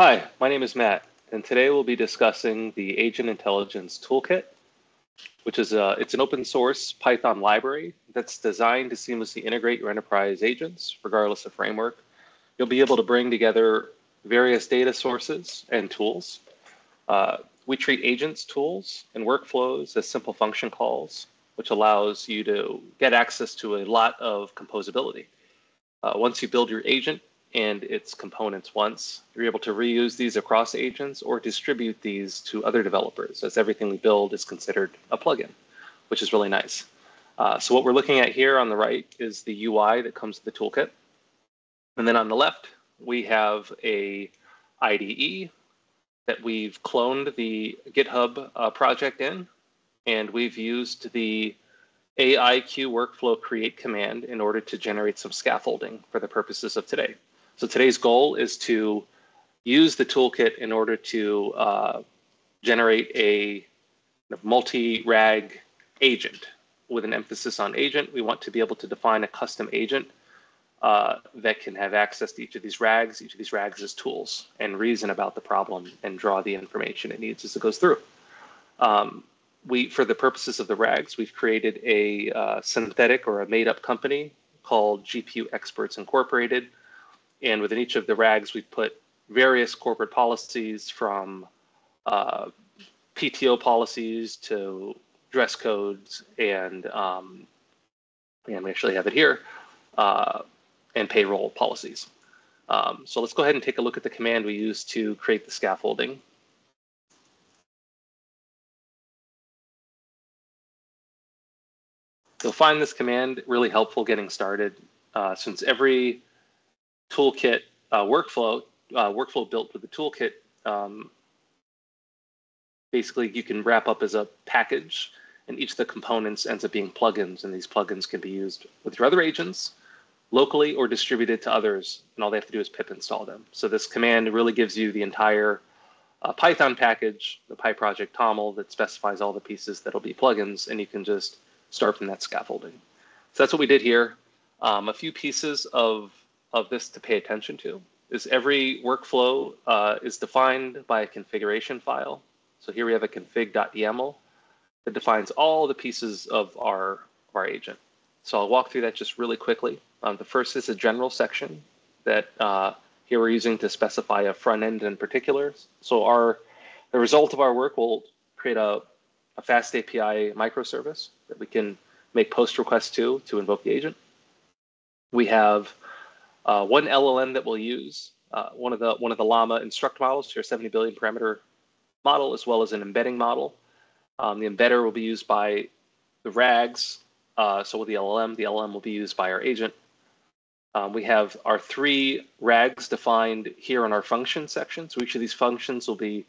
Hi, my name is Matt, and today we'll be discussing the Agent Intelligence Toolkit, which is a, it's an open source Python library that's designed to seamlessly integrate your enterprise agents, regardless of framework. You'll be able to bring together various data sources and tools. Uh, we treat agents, tools, and workflows as simple function calls, which allows you to get access to a lot of composability. Uh, once you build your agent, and its components once. You're able to reuse these across agents or distribute these to other developers as everything we build is considered a plugin, which is really nice. Uh, so what we're looking at here on the right is the UI that comes with the toolkit. And then on the left, we have a IDE that we've cloned the GitHub uh, project in, and we've used the AIQ workflow create command in order to generate some scaffolding for the purposes of today. So today's goal is to use the toolkit in order to uh, generate a multi-rag agent with an emphasis on agent. We want to be able to define a custom agent uh, that can have access to each of these rags, each of these rags as tools, and reason about the problem and draw the information it needs as it goes through. Um, we, for the purposes of the rags, we've created a uh, synthetic or a made-up company called GPU Experts Incorporated and within each of the rags, we've put various corporate policies from uh, PTO policies to dress codes and um, and we actually have it here uh, and payroll policies. Um, so let's go ahead and take a look at the command we use to create the scaffolding. You'll find this command really helpful getting started uh, since every toolkit uh, workflow, uh, workflow built with the toolkit, um, basically you can wrap up as a package and each of the components ends up being plugins and these plugins can be used with your other agents locally or distributed to others and all they have to do is pip install them. So this command really gives you the entire uh, Python package, the PyProject TOML that specifies all the pieces that'll be plugins and you can just start from that scaffolding. So that's what we did here. Um, a few pieces of of this to pay attention to is every workflow uh, is defined by a configuration file. So here we have a config.yaml that defines all the pieces of our, of our agent. So I'll walk through that just really quickly. Um, the first is a general section that uh, here we're using to specify a front end in particular. So our the result of our work will create a, a FastAPI microservice that we can make post requests to to invoke the agent. We have uh, one LLM that we'll use, uh, one of the one of the Llama instruct models, your 70 billion parameter model, as well as an embedding model. Um, the embedder will be used by the RAGs. Uh, so with the LLM, the LLM will be used by our agent. Um, we have our three RAGs defined here in our function section. So each of these functions will be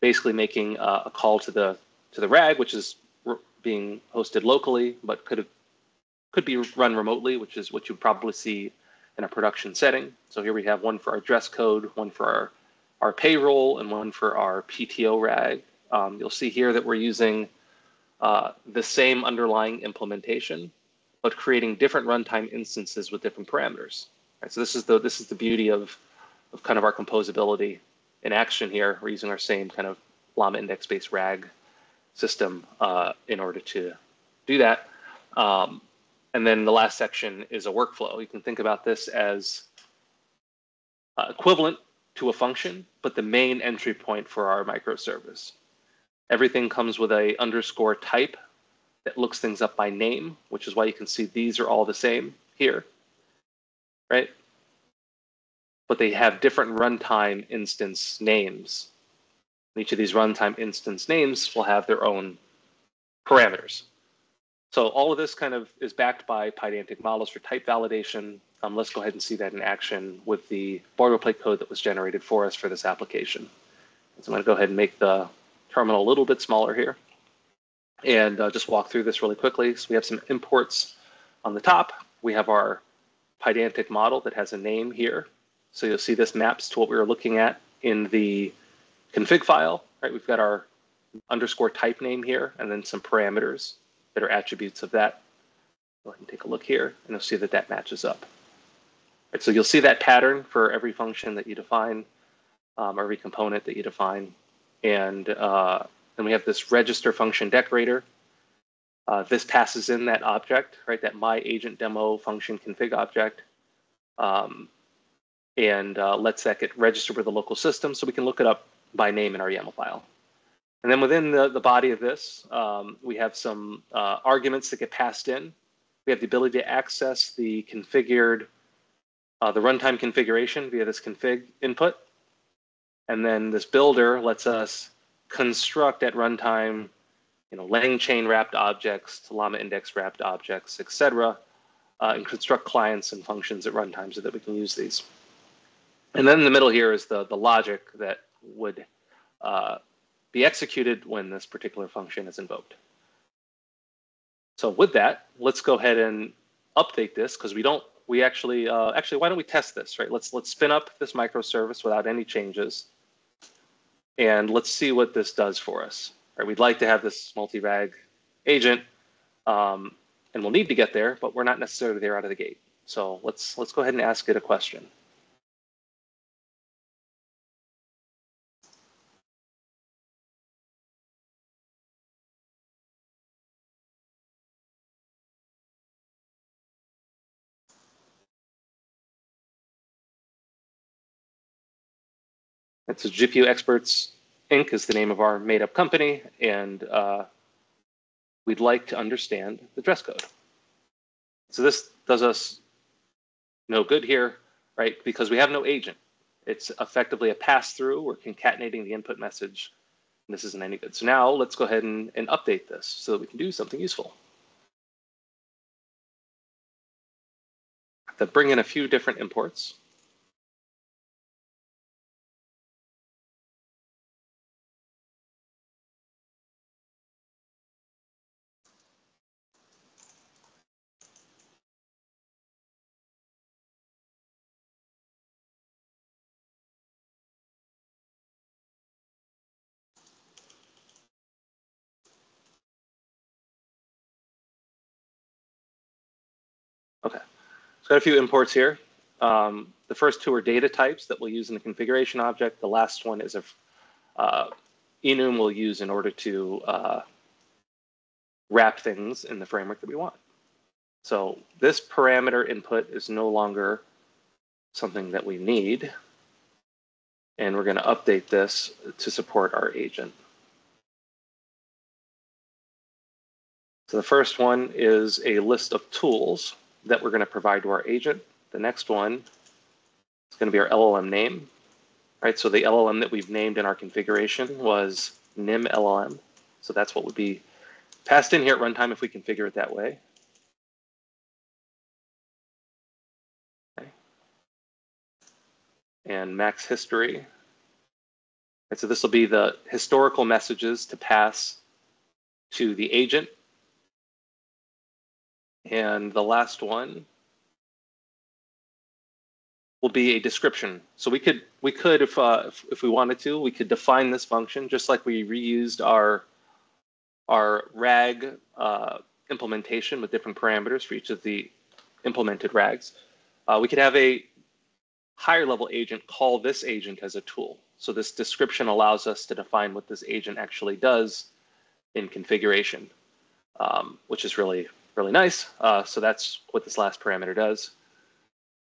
basically making uh, a call to the to the RAG, which is being hosted locally, but could have, could be run remotely, which is what you would probably see in a production setting. So here we have one for our dress code, one for our, our payroll, and one for our PTO rag. Um, you'll see here that we're using uh, the same underlying implementation, but creating different runtime instances with different parameters. Right, so this is the this is the beauty of of kind of our composability in action here. We're using our same kind of LlamaIndex-based RAG system uh, in order to do that. Um, and then the last section is a workflow. You can think about this as uh, equivalent to a function, but the main entry point for our microservice. Everything comes with a underscore type that looks things up by name, which is why you can see these are all the same here, right? But they have different runtime instance names. Each of these runtime instance names will have their own parameters. So all of this kind of is backed by Pydantic models for type validation. Um, let's go ahead and see that in action with the boilerplate code that was generated for us for this application. So I'm going to go ahead and make the terminal a little bit smaller here and uh, just walk through this really quickly. So we have some imports on the top. We have our Pydantic model that has a name here. So you'll see this maps to what we were looking at in the config file, right? We've got our underscore type name here and then some parameters that are attributes of that. Go ahead and take a look here, and you'll see that that matches up. Right, so you'll see that pattern for every function that you define. um, every component that you define. And uh, then we have this register function decorator. Uh, this passes in that object, right? That my agent demo function config object. Um, and uh, lets that get registered with the local system so we can look it up by name in our YAML file. And then within the, the body of this, um, we have some uh, arguments that get passed in. We have the ability to access the configured, uh, the runtime configuration via this config input. And then this builder lets us construct at runtime, you know, LangChain wrapped objects, LlamaIndex wrapped objects, etc., uh, and construct clients and functions at runtime so that we can use these. And then in the middle here is the, the logic that would uh, be executed when this particular function is invoked. So with that, let's go ahead and update this because we don't, we actually, uh, actually, why don't we test this, right? Let's, let's spin up this microservice without any changes. And let's see what this does for us. Right, we'd like to have this multi-rag agent, um, and we'll need to get there, but we're not necessarily there out of the gate. So let's, let's go ahead and ask it a question. It's a GPU Experts Inc. is the name of our made up company, and uh, we'd like to understand the dress code. So this does us no good here, right? Because we have no agent. It's effectively a pass through. We're concatenating the input message. And this isn't any good. So now let's go ahead and, and update this so that we can do something useful. To bring in a few different imports. Got a few imports here. Um, the first two are data types that we'll use in the configuration object. The last one is a uh, enum we'll use in order to uh, wrap things in the framework that we want. So this parameter input is no longer something that we need. And we're going to update this to support our agent. So the first one is a list of tools that we're going to provide to our agent. The next one is going to be our LLM name, right? So the LLM that we've named in our configuration was nim LLM. So that's what would be passed in here at runtime if we configure it that way. Okay. And max history. And so this will be the historical messages to pass to the agent and the last one will be a description. So we could, we could, if, uh, if, if, we wanted to, we could define this function just like we reused our, our RAG uh, implementation with different parameters for each of the implemented RAGs. Uh, we could have a higher level agent call this agent as a tool. So this description allows us to define what this agent actually does in configuration, um, which is really really nice. Uh, so that's what this last parameter does.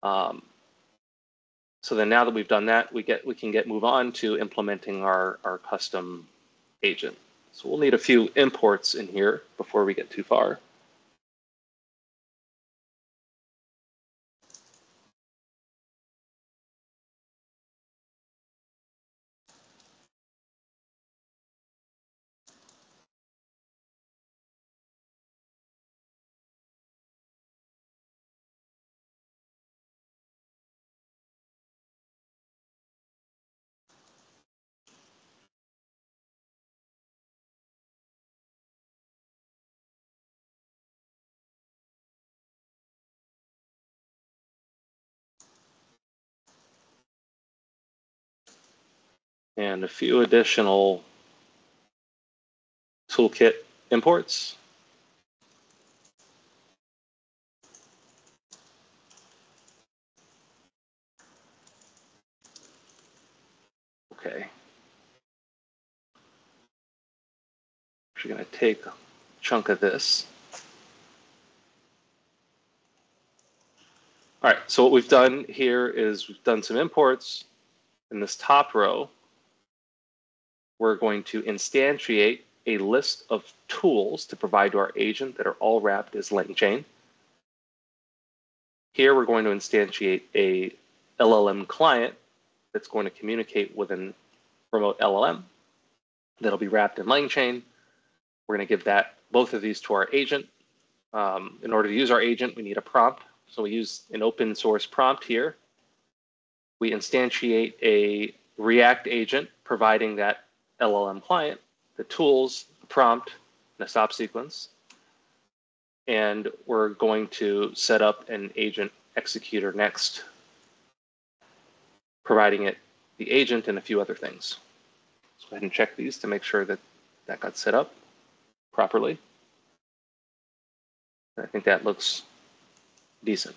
Um, so then now that we've done that, we get we can get move on to implementing our, our custom agent. So we'll need a few imports in here before we get too far. And a few additional toolkit imports. Okay. We're going to take a chunk of this. All right, so what we've done here is we've done some imports. In this top row, we're going to instantiate a list of tools to provide to our agent that are all wrapped as LangChain. Here we're going to instantiate a LLM client that's going to communicate with a remote LLM that'll be wrapped in LangChain. We're going to give that both of these to our agent. Um, in order to use our agent, we need a prompt. So we use an open source prompt here. We instantiate a React agent providing that LLM client, the tools, the prompt, and a stop sequence. And we're going to set up an agent executor next, providing it the agent and a few other things. Let's go ahead and check these to make sure that that got set up properly. I think that looks decent.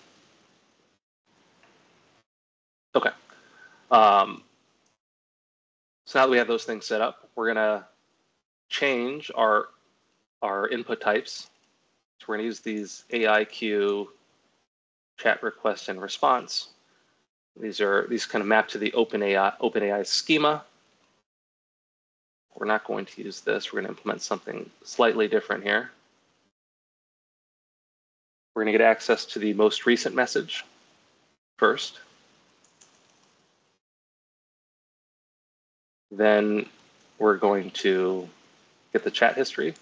Okay. Um, so now that we have those things set up, we're gonna change our our input types. So we're gonna use these AIQ chat request and response. These are these kind of map to the OpenAI OpenAI schema. We're not going to use this. We're going to implement something slightly different here. We're going to get access to the most recent message first. Then we're going to get the chat history.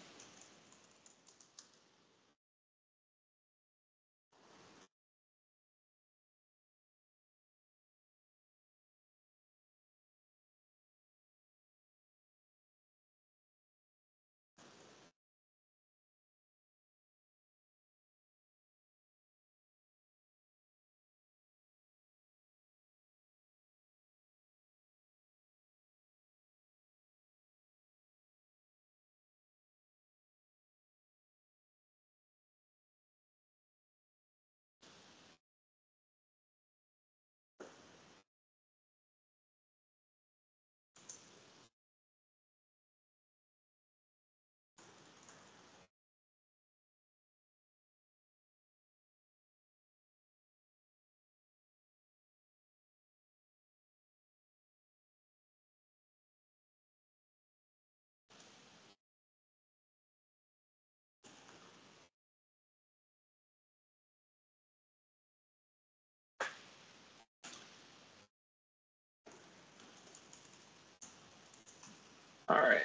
All right.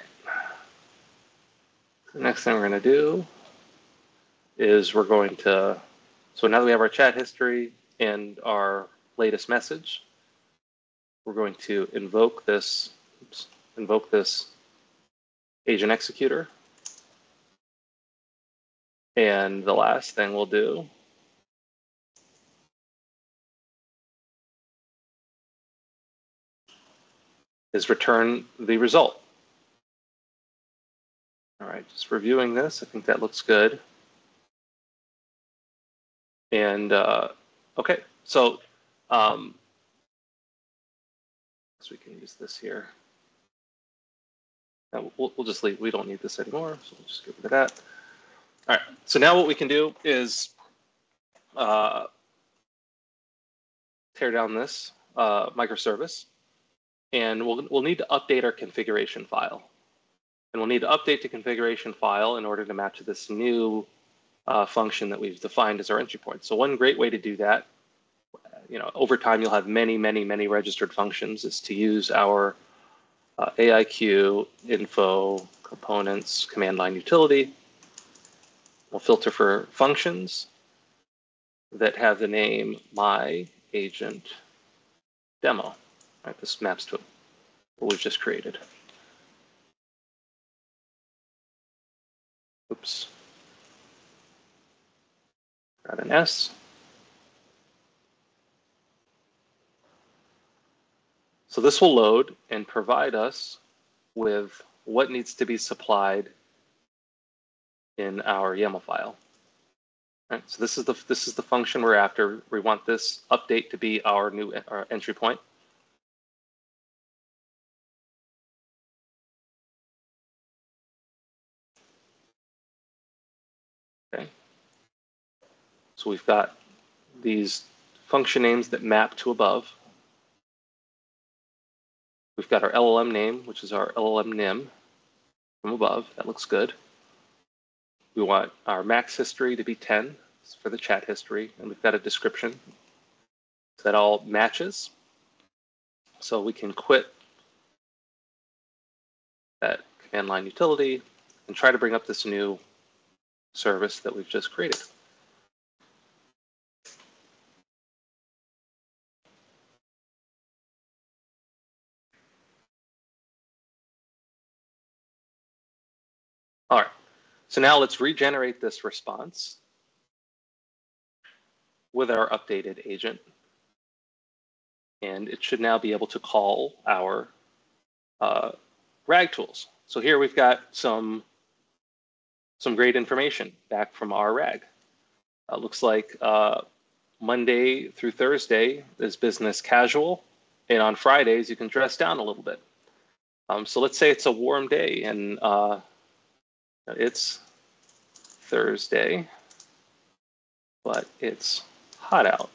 The next thing we're going to do is we're going to, so now that we have our chat history and our latest message, we're going to invoke this, oops, invoke this agent executor. And the last thing we'll do is return the result. All right, just reviewing this, I think that looks good. And uh, okay, so um, so we can use this here. Now we'll, we'll just leave, we don't need this anymore, so we'll just get rid of that. All right, so now what we can do is uh, tear down this uh, microservice, and we'll, we'll need to update our configuration file. And we'll need to update the configuration file in order to match this new uh, function that we've defined as our entry point. So one great way to do that, you know, over time you'll have many, many, many registered functions, is to use our uh, AIQ info components command line utility. We'll filter for functions that have the name my agent demo. Right, this maps to what we've just created. Oops. Got an S. So this will load and provide us with what needs to be supplied in our YAML file. Right, so this is the this is the function we're after. We want this update to be our new our entry point. So we've got these function names that map to above. We've got our LLM name, which is our LLM NIM from above. That looks good. We want our max history to be 10 for the chat history, and we've got a description that all matches. So we can quit that command line utility and try to bring up this new service that we've just created. So now let's regenerate this response with our updated agent. And it should now be able to call our uh, RAG tools. So here we've got some, some great information back from our RAG. Uh, looks like uh, Monday through Thursday is business casual, and on Fridays you can dress down a little bit. Um, so let's say it's a warm day and uh, it's Thursday, but it's hot out.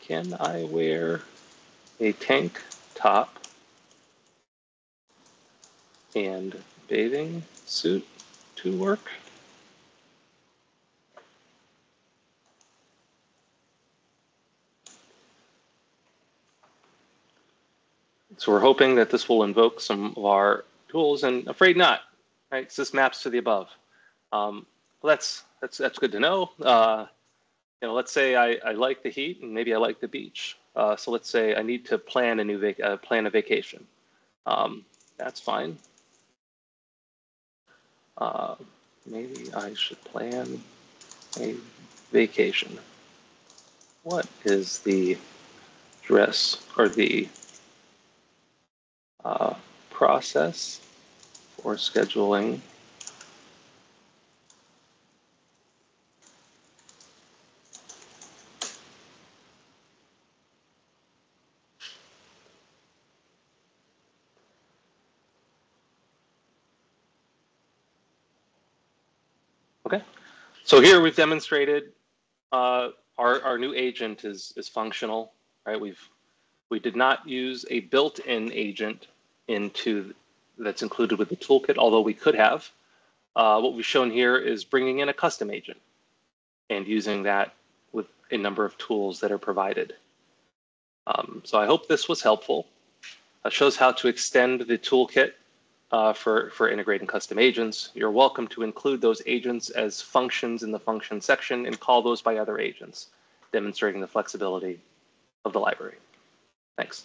Can I wear a tank top and bathing suit to work? So we're hoping that this will invoke some of our tools and afraid not right? So this maps to the above. Um, well, that's that's that's good to know. Uh, you know, let's say I, I like the heat and maybe I like the beach. Uh, so let's say I need to plan a new vac- uh, plan a vacation. Um, that's fine. Uh, maybe I should plan a vacation. What is the dress or the uh, process for scheduling. Okay, so here we've demonstrated uh, our, our new agent is, is functional, right? We've we did not use a built-in agent into that's included with the toolkit, although we could have. Uh, what we've shown here is bringing in a custom agent and using that with a number of tools that are provided. Um, so I hope this was helpful. It shows how to extend the toolkit uh, for, for integrating custom agents. You're welcome to include those agents as functions in the function section and call those by other agents, demonstrating the flexibility of the library. Thanks.